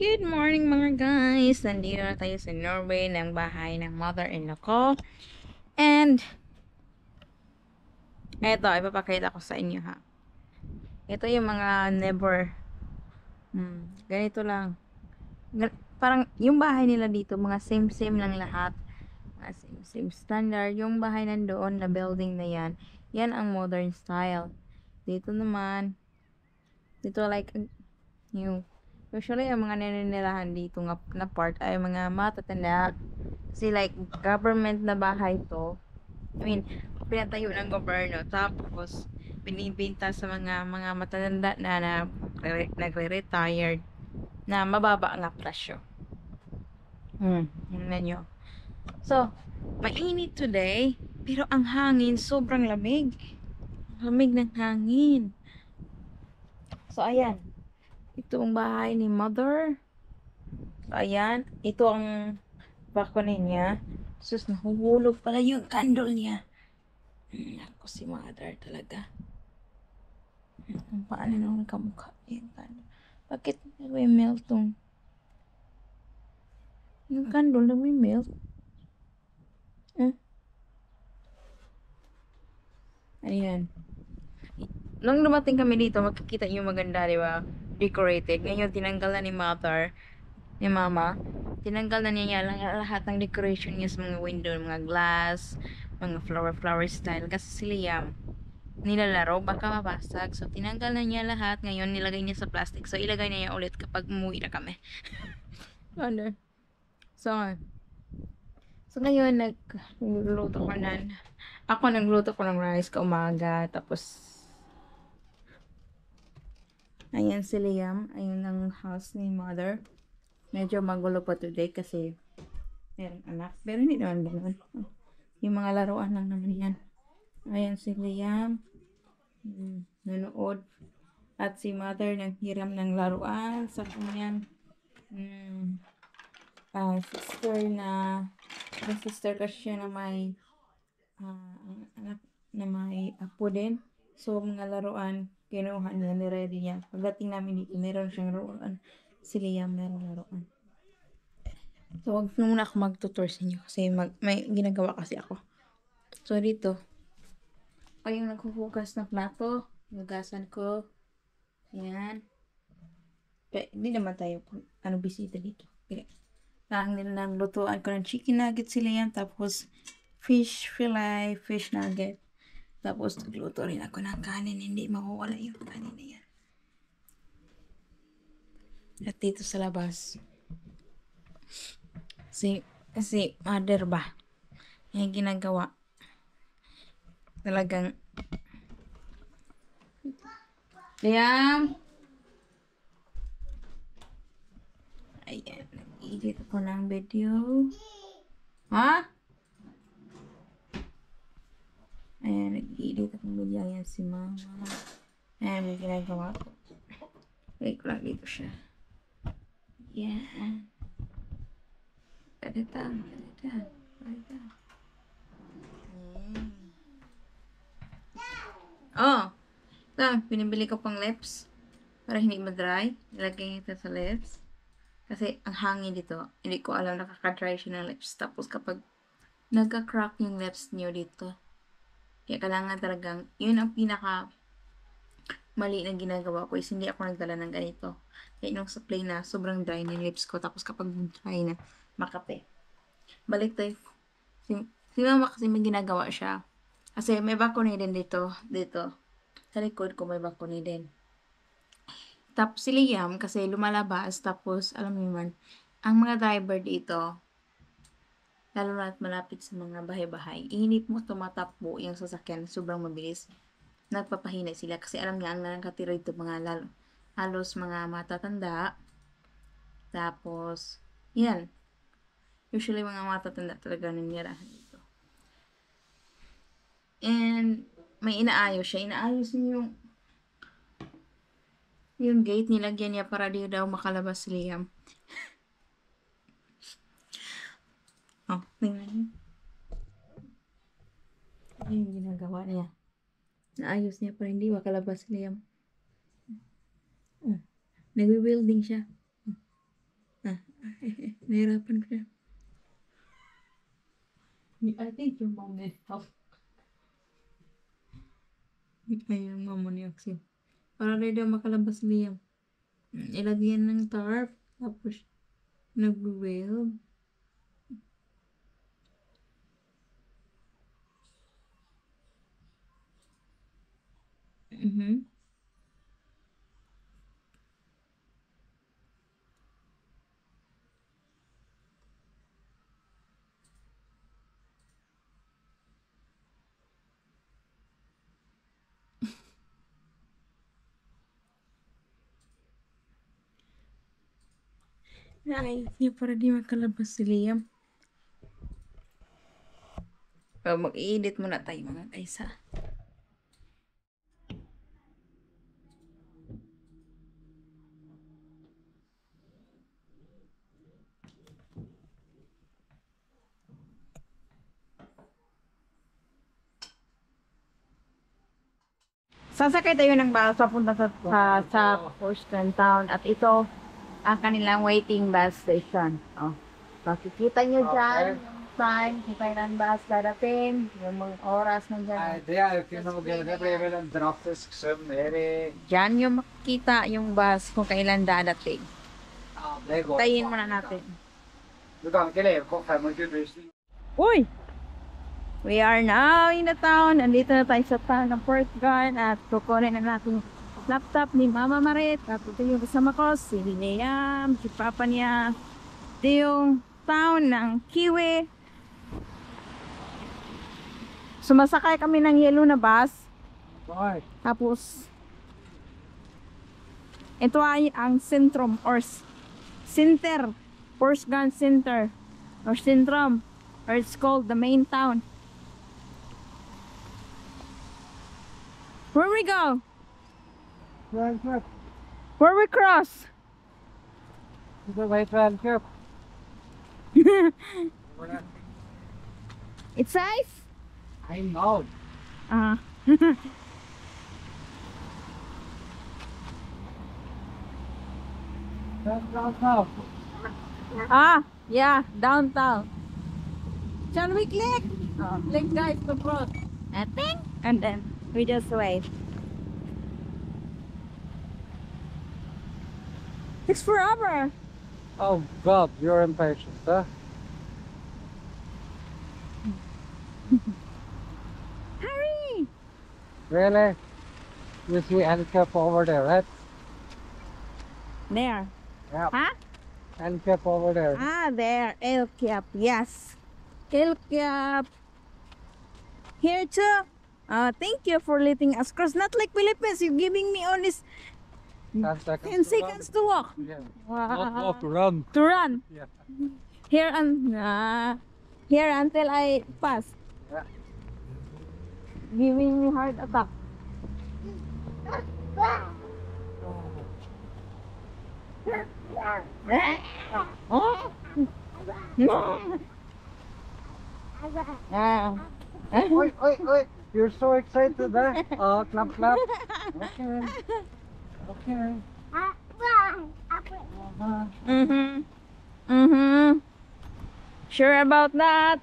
Good morning mga guys! Nandito na tayo sa Norway ng bahay ng mother-in-law ko. And, eto, ipapakita ko sa inyo ha. Ito yung mga neighbor. Hmm, ganito lang. Parang, yung bahay nila dito, mga same-same lang lahat. Mga same-same standard. Yung bahay nandoon na building na yan, yan ang modern style. Dito naman, dito like, yung Usually, ang mga naninirahan dito nga na part ay mga matatanda. Kasi like, government na bahay to. I mean, pinatayo ng gobyerno. Tapos, binibenta sa mga mga matatanda na, na nagre-retired na mababa ang presyo. Hmm, tingnan nyo. So, mainit today, pero ang hangin sobrang lamig. Lamig ng hangin. So, ayan. Ito ang bahay ni mother. Ayan. Ito ang balcony niya. Sus, nahuhulog pala yung candle niya. Hmm, Ako si mother talaga. Hmm, Paano nung kamukha yung candle? Bakit nag-melt tong? Yung candle nag-melt? Eh? Ayan. Nung dumating kami dito, makikita niyo maganda, di ba? Decorated. Ngayon, tinanggal na ni mother, ni mama. Tinanggal na niya lang lahat ng decoration niya sa mga window, mga glass, mga flower-flower style. Kasi si Liam, nilalaro, baka mabasag. So, tinanggal na niya lahat. Ngayon, nilagay niya sa plastic. So, ilagay niya ulit kapag umuwi na kami. ano? So, so ngayon, nagluto ko na. Ako, nagluto ko ng rice ka umaga. Tapos, Ayan si Liam. Ayun ang house ni mother. Medyo magulo pa today kasi meron anak. Pero hindi naman ganun. Yung mga laruan lang naman yan. Ayan si Liam. Hmm, nanood. At si mother nanghiram ng laruan sa kanyang hmm, ah, sister na may sister kasi siya na may ang anak na may apo din. So, mga laruan, kinuha niya, ni-ready niya. Pagdating namin dito, meron siyang laruan. Si Liam, meron laruan. So, wag muna ako magtutur sa inyo kasi mag, may ginagawa kasi ako. So, dito, ako yung naghuhugas ng plato. Hugasan ko. Yan. Pero, hindi naman tayo, ano, bisita dito. Okay. Lang nila ng lutuan ko ng chicken nugget si Liam. Tapos, fish fillet, fish nugget. Tapos, nagluto rin ako ng kanin. Hindi mawawala yung kanin na yan. At dito sa labas. Kasi, kasi, mother ba? Yung ginagawa. Talagang, Liam! Ayan, nag-edit ako ng video. Ha? Ayan, nag-edit akong video. Ayan si mama. Ayan, may ginagawa ko. Wait ko lang dito siya. Ayan. Ganito, ganito. Ganito. Ayan. Oh! Ito, pinibili ko pang lips. Para hindi ma-dry. Nilagay ito sa lips. Kasi ang hangin dito, hindi ko alam nakaka-dry siya ng lips. Tapos kapag nagka-crack yung lips niyo dito, kaya kailangan talagang, yun ang pinaka mali na ginagawa ko is hindi ako nagdala ng ganito. Kaya nung sa play na, sobrang dry yung lips ko. Tapos kapag dry na, makape. Balik tayo. Si, si mama kasi may ginagawa siya. Kasi may balcony din dito. Dito. Sa likod ko may balcony din. Tapos si Liam, kasi lumalabas. Tapos, alam niyo man, ang mga driver dito, lalo na malapit sa mga bahay-bahay, inip mo tumatakbo yung sasakyan, sobrang mabilis. Nagpapahinay sila kasi alam niya ang nakatira dito mga lalo, halos mga matatanda. Tapos, yan. Usually mga matatanda talaga nangyarahan dito. And, may inaayos siya. Inaayos niya yung yung gate nilagyan niya para di daw makalabas si Liam. Oh, tingnan niyo. Ano yung ginagawa niya? Naayos niya para hindi makalabas si Liam. Oh, nagwi-welding siya. Ah, nahirapan ko na. I think your mom need help. Ayun, mama ni Oxy. Para rin daw makalabas Liam. Ilagyan ng tarp. Tapos, nag-weld. Mhm. Ay, hindi para di makalabas si Liam. Oh, mag-i-edit muna tayo mga guys Sasakay tayo ng bus papunta sa, sa, sa Houston Town at ito ang kanilang waiting bus station. Oh. Makikita nyo dyan yung time, kung kailan bus darating, yung mga oras nandyan. det är ju nog det blir väl en drastisk sömn. Är det... Dyan yung makikita yung bus kung kailan det går. Tayin muna natin. Du kan inte leva på 25 000. Uy! We are now in the town. Andito na tayo sa town ng Port Gun at kukunin na natin laptop ni Mama Marit. At ito yung kasama ko, si Liam, si Papa niya. Ito yung town ng Kiwi. Sumasakay kami ng yellow na bus. Nej. Tapos, ito ay ang Centrum or Center. Force Gun Center. Or Centrum. Or it's called the main town. Where we go? Väl köp. Where we cross? Du vet väl köp. It's safe? I know. Ah. That's not now. ah, yeah, downtown. Shall we click? Oh, click guys to cross. I think. And then we just wait. Takes forever. Oh God, you're impatient, huh? Hurry! Really? You see handicap over there, right? There. Yeah. Huh? Handicap over there. Ah, there. El Cap. Yes. El Cap. Here too. Uh, thank you for letting us cross. Not like Philippines. You're giving me only Ten seconds. 10 seconds to walk. Yeah. Not Wow. walk, run. To run. Yeah. Here and uh, here until I pass. Yeah. Giving me heart attack. Ah. Oi, oi, oi. You're so excited, huh? Oh, clap, clap. Okay. Okay. Uh-huh. Mhm. Mhm. Sure about that?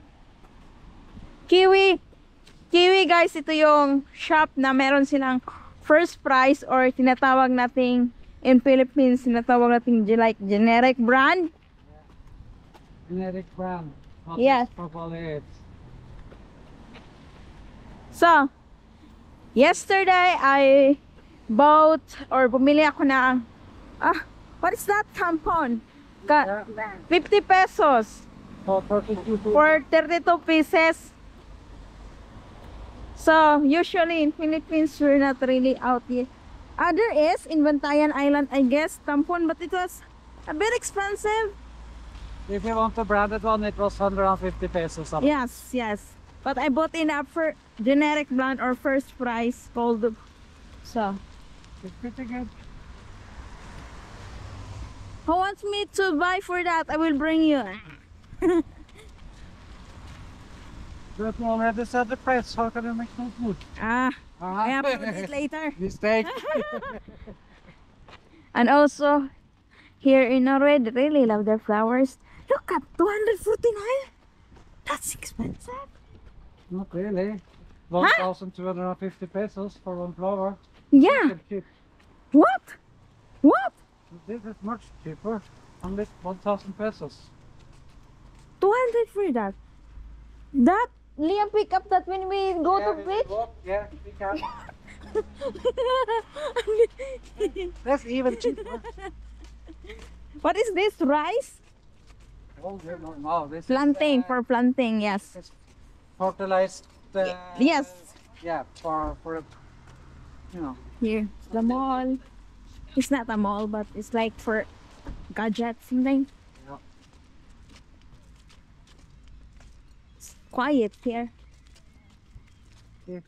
Kiwi. Kiwi guys, ito yung shop na meron silang first price or tinatawag nating in Philippines, tinatawag nating like generic brand. Generic brand. Yes. it. So, yesterday I bought or bumili ako ng ah, what is that tampon? Ka 50 pesos. For 32 to for 32 pieces. So, usually in Philippines, we're not really out yet. Other is in Bantayan Island, I guess, tampon, but it was a bit expensive. If you want a branded one, it was 150 pesos. Up. Yes, yes. But I bought in a for generic brand or first price called. So, It's pretty good. who wants me to buy for that? I will bring you. But you already said the price. How can you make no good? Ah, I have to Uh-huh. do it later. Mistake. And also, here in Norway they really love their flowers. Look at 249. That's expensive. Not really. 1,250 pesos for one flower. Yeah. What? What? This is much cheaper. Only 1,000 pesos. 200 for that. That Liam pick up that when we go to beach. Yeah, we can. That's even cheaper. what is this? Rice? Oh, no, no, this is, Planting uh, for planting. Yes. It's fertilized. Uh, Yes. Yeah, for for you know. Here, the mall. It's not a mall, but it's like for gadgets something. Yeah. It's quiet here. Yeah.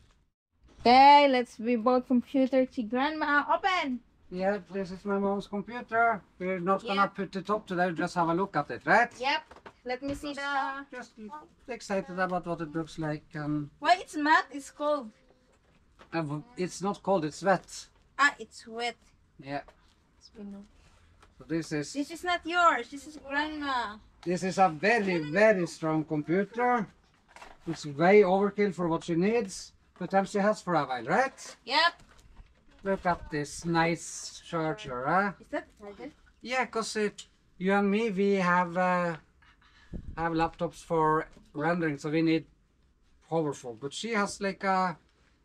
Okay, let's be both computer to grandma. Open. Yeah, this is my mom's computer. We're not gonna put it up today. Just have a look at it, right? Yep. Let me see the. Just excited about what it looks like. And Why it's matte? It's cold. uh, it's not cold. It's wet. Ah, it's wet. Yeah. It's So this is This is not yours. This is grandma. this is a very very strong computer. It's way overkill for what she needs, but then she has for a while, right? Yep. Look at this nice charger, huh? Is that charger? Yeah, cause it, you and me, we have uh, have laptops for rendering, so we need powerful. But she has like a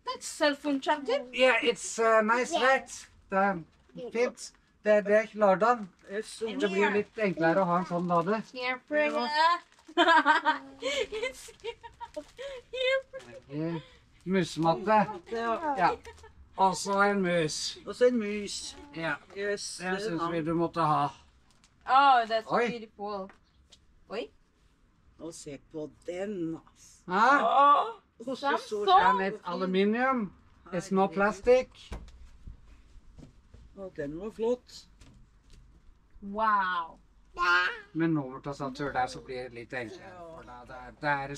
That's cell phone charger. yeah, it's a nice, right? Det fint. Det, det er ikke laderen. Det blir jo litt enklere å ha en sånn lade. Here. Eh, Musematte. Ja. Og så en mus. Og så en mus. Ja, Yes. det syns vi du måtte ha. Oh, that's Oi. beautiful. Oi. Og se på den, altså. Hæ? Oh, så And it's aluminium. It's no plastic. Og den var flott. wow. Med nummertastatur der så blir det litt enklere. Det er, det er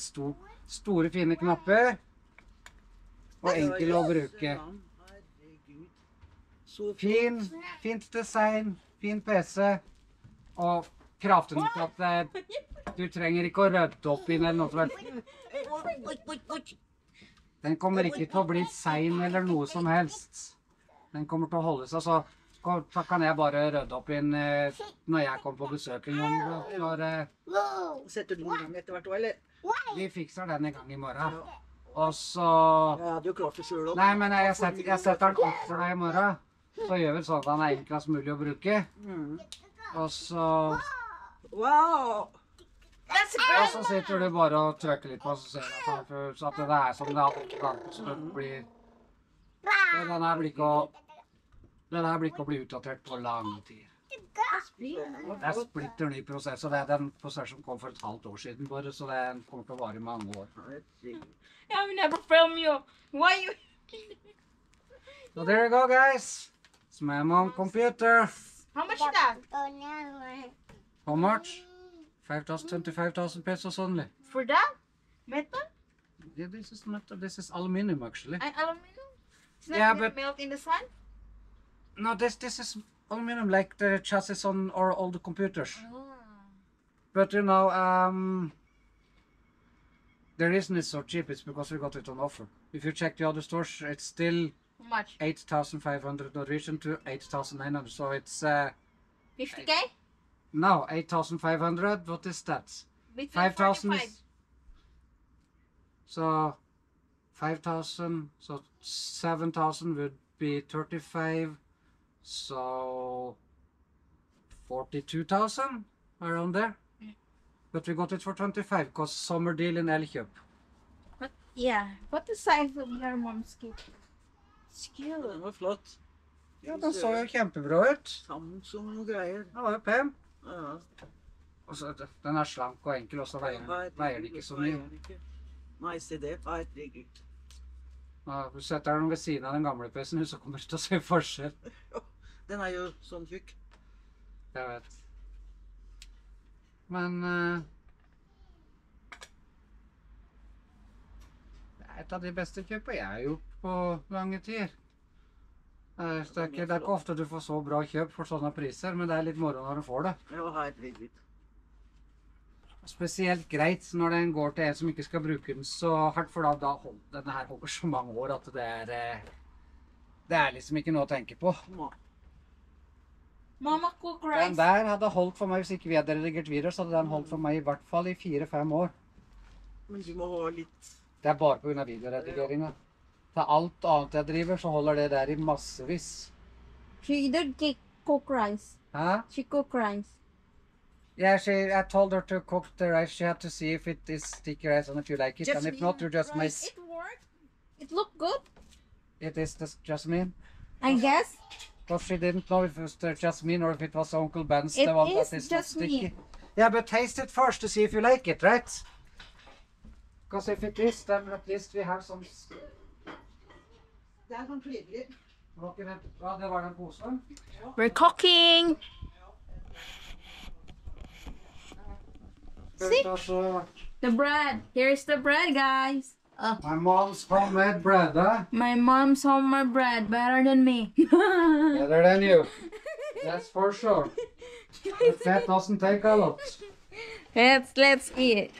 store, fine knapper. Og enkel å bruke. Fin, fint design, fin PC. Og kraften til at det, du trenger ikke å rydde opp inn eller noe som helst. Den kommer ikke til å bli sein eller noe som helst. Den kommer til å holde seg, så så kan jeg bare rydde opp inn eh, når jeg kommer på besøk en gang. Setter du den i gang etter hvert òg, eller? vi fikser den en gang i morgen. Og så Jeg hadde jo klart det sjøl òg. Nei, men jeg setter, jeg setter den opp for deg i morgen. Så gjør vi sånn at den er enklest mulig å bruke. Mm. Og så, Wow! Og så sitter du bare og trykker litt på, så ser du at, den- så at det er som det er åtte ganger. Så det blir Den her blir ikke å Den her blir ikke å bli utdatert på lang tid. Det er splitter ny prosess, og det er den prosessen kom for et halvt år siden bare, så den kommer til å vare i mange år. I will never film you. Why you? So there you go, guys. It's my mom computer. How much is that? How much? 5,000, 25,000 pesos only. For that? Metal? Yeah, this is metal. This is aluminium actually. And aluminum? It's not Yeah, but- melt in the sun? No, this this is aluminum like the chassis on our old computers. Oh. But you know, um, the reason it's so cheap is because we got it on offer. If you check the other stores, it's still How much? 8,500 Norwegian to 8,900. So it's uh, 50k? No 8,500. What is that? Between 5,000 is so 5,000 so 7,000 would be 35 so 42,000 around there but we got it for 25 because summer deal in Elkjøp What? Yeah. What the size of your mom's kid? Skill. Den var flott. ja den så jo kjempebra ut Samsung og greier. den var jo pen Ja. og den er slank og enkel og så veier, den ikke så mye Nei, se det. Herregud. ja, du setter den ved siden av den gamle PC-en så kommer du til å se forskjell Den er jo sånn tjukk. Jeg vet. Men uh, Det er et av de beste kjøpene jeg har gjort på lange tider. Det er, ikke, det er ikke ofte du får så bra kjøp for sånne priser, men det er litt moro når du får det. Spesielt greit når den går til en som ikke skal bruke den så hardt, for da, da hold, denne her holder så mange år at det er eh, Det er liksom ikke noe å tenke på. Mamma, Mama cook Den der hadde holdt for meg hvis ikke vi hadde redigert video, så hadde den holdt for meg i hvert fall i fire-fem år. Men du må ha litt Det er bare pga. videoredigeringa. Til alt annet jeg driver, så holder det der i massevis. She did cook rice. Hæ? She cook rice. Yeah, she. I told her to cook the rice. She had to see if it is sticky rice and if you like it, and if not, you just miss. It worked. It looked good. It is the jasmine. I guess. Because she didn't know if it was the jasmine or if it was Uncle Ben's It the one is that is jasmine. sticky. Yeah, but taste it first to see if you like it, right? Because if it is, then at least we have some. Det er sånn trivelig. Var ikke det- Ja, det var den posen. We're cooking. See? The bread. Here's the bread, guys. Uh, my mom's homemade bread, huh? my mom's homemade bread better than me. Better than you. That's for sure. But that doesn't take a lot. let's let's eat.